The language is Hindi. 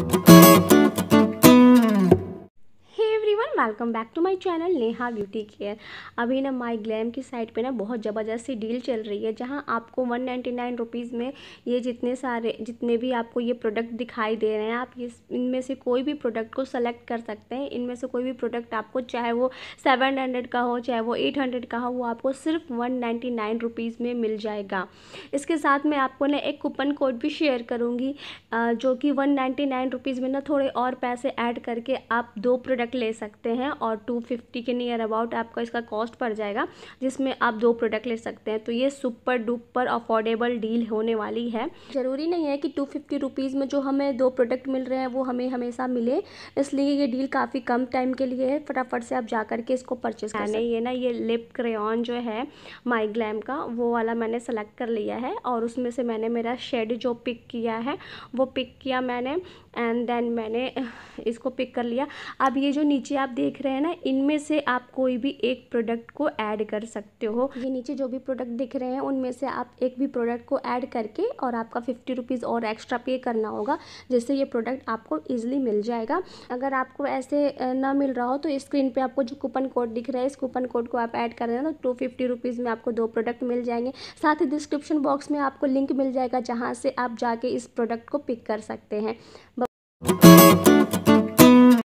Música welcome back to my channel Neha beauty care अभी ना माई ग्लैम की साइट पे ना बहुत ज़बरदस्त सी डील चल रही है, जहाँ आपको वन नाइन्टी नाइन रुपीज़ में ये जितने सारे, जितने भी आपको ये प्रोडक्ट दिखाई दे रहे हैं, आप इस, इनमें से कोई भी प्रोडक्ट को सेलेक्ट कर सकते हैं। इनमें से कोई भी प्रोडक्ट आपको, चाहे वो सेवन हंड्रेड का हो, चाहे वो एट हंड्रेड का हो, वो आपको सिर्फ़ वन नाइन्टी नाइन रुपीज़ में मिल जाएगा। इसके साथ मैं आपको ना एक कूपन कोड भी शेयर करूँगी जो कि वन नाइन्टी नाइन रुपीज़ में ना थोड़े और पैसे ऐड करके आप दो प्रोडक्ट ले सकते हैं हैं और टू फिफ्टी के नियर अबाउट आपका इसका कॉस्ट पड़ जाएगा जिसमें आप दो प्रोडक्ट ले सकते हैं। तो ये सुपर डुपर अफोर्डेबल डील होने वाली है। ज़रूरी नहीं है कि टू फिफ्टी रुपीज़ में जो हमें दो प्रोडक्ट मिल रहे हैं वो हमें हमेशा मिले। इसलिए ये डील काफ़ी कम टाइम के लिए है। फटाफट से आप जा करके इसको परचेज कर ये ना ये लिप क्रेन जो है माई ग्लैम का वो वाला मैंने सेलेक्ट कर लिया है और उसमें से मैंने मेरा शेड जो पिक किया है वो पिक किया मैंने एंड देन मैंने इसको पिक कर लिया। अब ये जो नीचे आप देख रहे हैं ना, इनमें से आप कोई भी एक प्रोडक्ट को ऐड कर सकते हो। ये नीचे जो भी प्रोडक्ट दिख रहे हैं, उनमें से आप एक भी प्रोडक्ट को ऐड करके और आपका फिफ्टी रुपीज़ और एक्स्ट्रा पे करना होगा, जिससे ये प्रोडक्ट आपको ईजिली मिल जाएगा। अगर आपको ऐसे ना मिल रहा हो तो स्क्रीन पर आपको जो कूपन कोड दिख रहा है, इस कूपन कोड को आप ऐड कर देना तो टू फिफ्टी में आपको दो प्रोडक्ट मिल जाएँगे। साथ ही डिस्क्रिप्शन बॉक्स में आपको लिंक मिल जाएगा, जहाँ से आप जाके इस प्रोडक्ट को पिक कर सकते हैं।